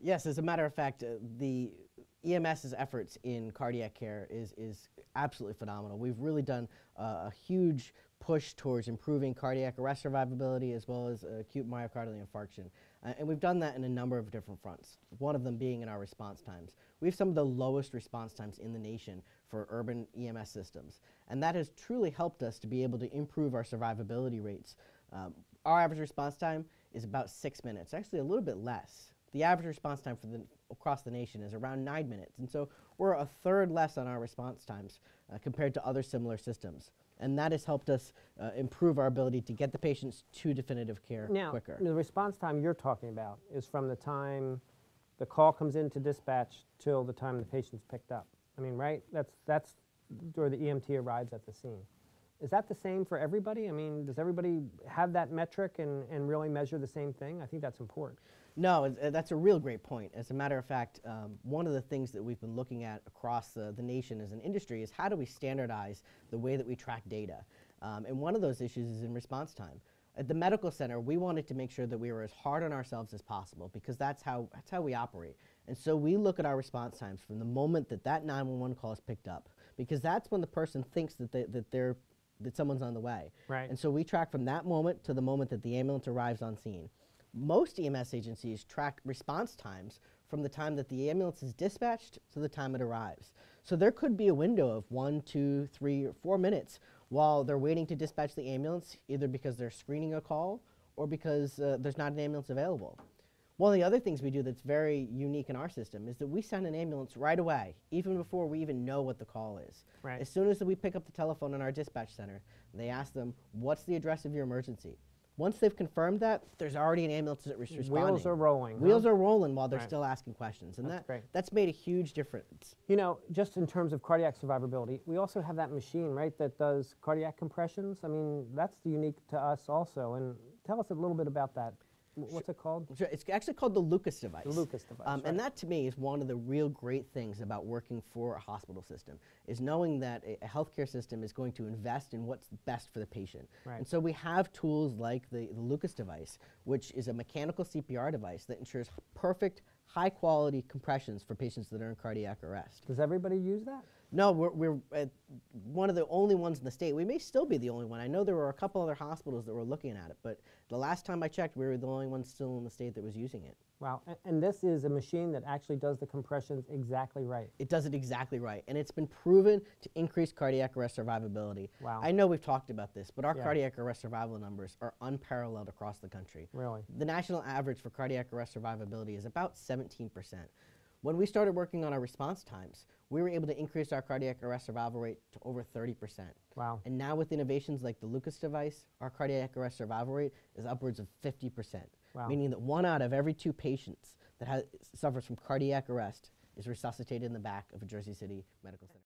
Yes, as a matter of fact, uh, the EMS's efforts in cardiac care is, is absolutely phenomenal. We've really done uh, a huge push towards improving cardiac arrest survivability as well as acute myocardial infarction. Uh, and we've done that in a number of different fronts, one of them being in our response times. We have some of the lowest response times in the nation for urban EMS systems. And that has truly helped us to be able to improve our survivability rates. Um, our average response time is about six minutes, actually a little bit less. The average response time for the, across the nation is around nine minutes. And so we're a third less on our response times uh, compared to other similar systems. And that has helped us uh, improve our ability to get the patients to definitive care Now, quicker. the response time you're talking about is from the time the call comes into dispatch till the time the patient's picked up. I mean, right? That's, that's, or the EMT arrives at the scene. Is that the same for everybody? I mean, does everybody have that metric and, and really measure the same thing? I think that's important. No, that's a real great point. As a matter of fact, um, one of the things that we've been looking at across the, the nation as an industry is how do we standardize the way that we track data? Um, and one of those issues is in response time. At the medical center, we wanted to make sure that we were as hard on ourselves as possible because that's how, that's how we operate. And so we look at our response times from the moment that that 911 call is picked up because that's when the person thinks that, they, that, they're, that someone's on the way. Right. And so we track from that moment to the moment that the ambulance arrives on scene. Most EMS agencies track response times from the time that the ambulance is dispatched to the time it arrives. So there could be a window of one, two, three, or four minutes while they're waiting to dispatch the ambulance, either because they're screening a call or because uh, there's not an ambulance available. One of the other things we do that's very unique in our system is that we send an ambulance right away, even before we even know what the call is. Right. As soon as we pick up the telephone in our dispatch center, they ask them, what's the address of your emergency? Once they've confirmed that, there's already an ambulance that is responding. Wheels are rolling. Wheels huh? are rolling while they're Right. still asking questions. And That's that, great. that's made a huge difference. You know, just in terms of cardiac survivability, we also have that machine, right, that does cardiac compressions. I mean, that's unique to us also. And tell us a little bit about that. What's it called? Sure, It's actually called the Lucas device. The Lucas device, Um, And that to me is one of the real great things about working for a hospital system, is knowing that a, a healthcare system is going to invest in what's best for the patient. Right. And so we have tools like the, the Lucas device, which is a mechanical CPR device that ensures perfect, high quality compressions for patients that are in cardiac arrest. Does everybody use that? No, we're, we're uh, one of the only ones in the state. We may still be the only one. I know there were a couple other hospitals that were looking at it, but the last time I checked, we were the only ones still in the state that was using it. Wow. a- And this is a machine that actually does the compressions exactly right. It does it exactly right, and it's been proven to increase cardiac arrest survivability. Wow. I know we've talked about this, but our Yeah. cardiac arrest survival numbers are unparalleled across the country. Really. The national average for cardiac arrest survivability is about 17%. When we started working on our response times, we were able to increase our cardiac arrest survival rate to over 30%. Wow. And now with innovations like the Lucas device, our cardiac arrest survival rate is upwards of 50%, Wow. meaning that one out of every two patients that has, suffers from cardiac arrest is resuscitated in the back of a Jersey City medical center.